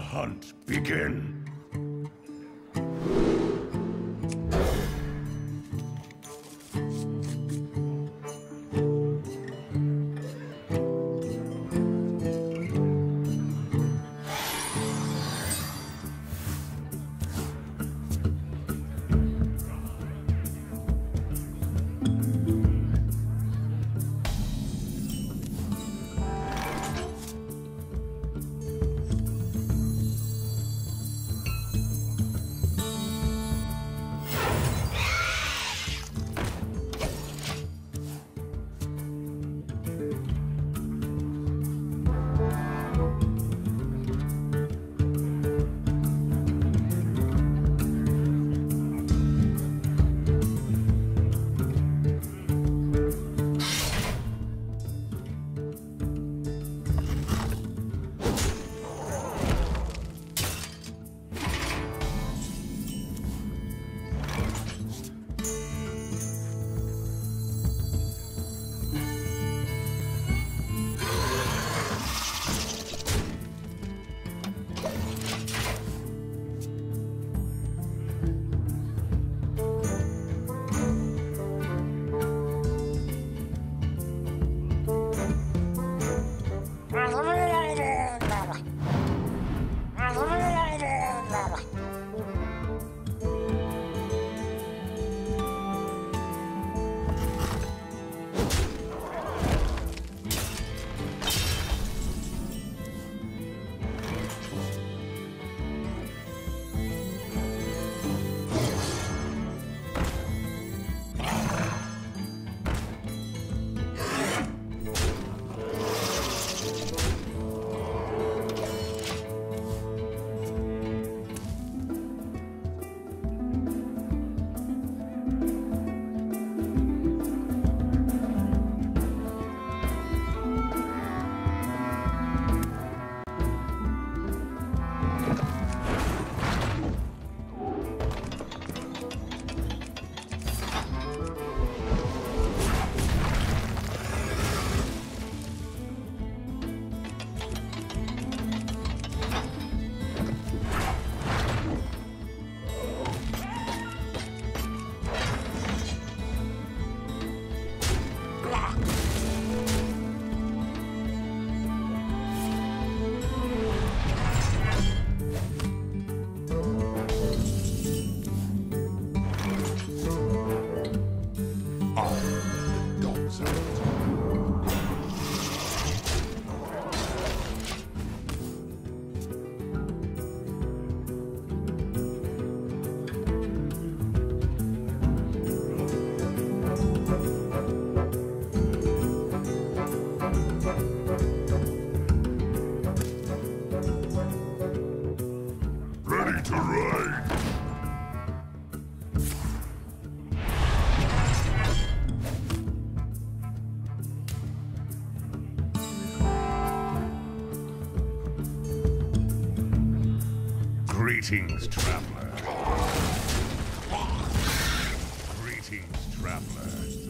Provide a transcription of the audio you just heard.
hunt begin. Ride. Greetings, traveler. Greetings, traveler.